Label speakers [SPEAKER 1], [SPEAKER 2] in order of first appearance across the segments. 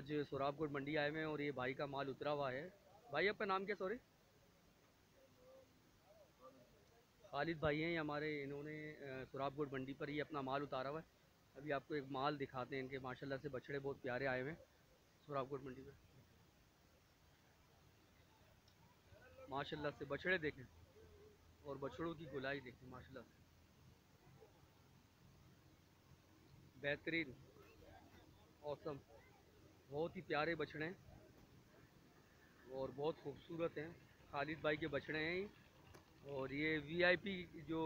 [SPEAKER 1] आज सुराबकोट मंडी आए हुए हैं और ये भाई का माल उतरा हुआ है। भाई, आपका नाम क्या सॉरी खालिद भाई हैं हमारे, इन्होंने सुराबकोट मंडी पर ही अपना माल उतारा हुआ है। अभी आपको एक माल दिखाते हैं इनके, माशाल्लाह से बछड़े बहुत प्यारे आए हुए हैं सुराबकोट मंडी में माशाल्लाह से बछड़े देखें और बछड़ों की गुलाई देखें, माशाल्लाह से। बेहतरीन औसम बहुत ही प्यारे बछड़े हैं और बहुत खूबसूरत हैं। खालिद भाई के बछड़े हैं और ये वीआईपी जो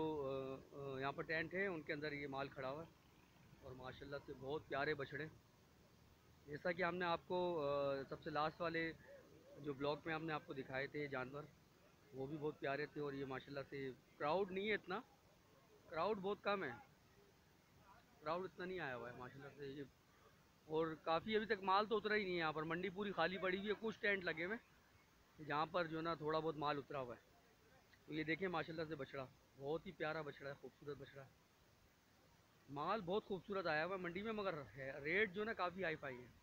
[SPEAKER 1] यहाँ पर टेंट है, उनके अंदर ये माल खड़ा हुआ है। और माशाल्लाह से बहुत प्यारे बछड़े जैसा कि हमने आपको सबसे लास्ट वाले जो ब्लॉग में हमने आपको दिखाए थे जानवर, वो भी बहुत प्यारे थे और ये माशाल्लाह से क्राउड नहीं है इतना। क्राउड बहुत कम है। क्राउड इतना नहीं आया हुआ है, माशाल्लाह से ये और काफ़ी अभी तक माल तो उतरा ही नहीं है यहाँ पर। मंडी पूरी खाली पड़ी हुई है, कुछ टेंट लगे हुए। जहाँ पर जो ना, थोड़ा बहुत माल उतरा हुआ है। तो ये देखें माशाल्लाह से बछड़ा। बहुत ही प्यारा बछड़ा है, खूबसूरत बछड़ा है। माल बहुत खूबसूरत आया हुआ है मंडी में, मगर है, रेट जो ना काफ़ी हाई फाई है।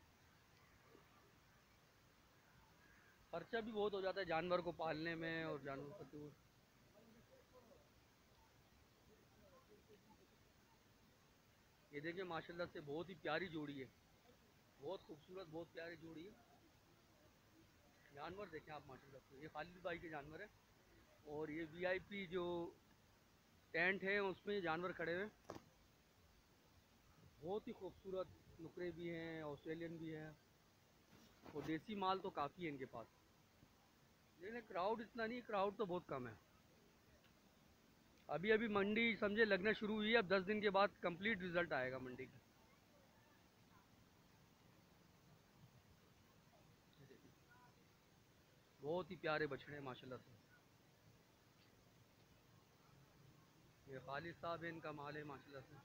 [SPEAKER 1] खर्चा भी बहुत हो जाता है जानवर को पालने में और जानवर को ये देखिए, माशाल्लाह से बहुत ही प्यारी जोड़ी है। बहुत खूबसूरत, बहुत प्यारी जोड़ी है। जानवर देखें आप, माशाल्लाह से। ये खालिद भाई के जानवर है और ये वीआईपी जो टेंट है, उसमें जानवर खड़े हुए बहुत ही खूबसूरत नुकरे भी हैं, ऑस्ट्रेलियन भी हैं और देसी माल तो काफ़ी है इनके पास। लेकिन क्राउड इतना नहीं क्राउड तो बहुत कम है। अभी अभी मंडी, समझे, लगना शुरू हुई है, अब दस दिन के बाद कंप्लीट रिज़ल्ट आएगा मंडी का। बहुत ही प्यारे बछड़े हैं माशाल्लाह से। ये खालिद साहब है, इनका माल है, माशाल्लाह से।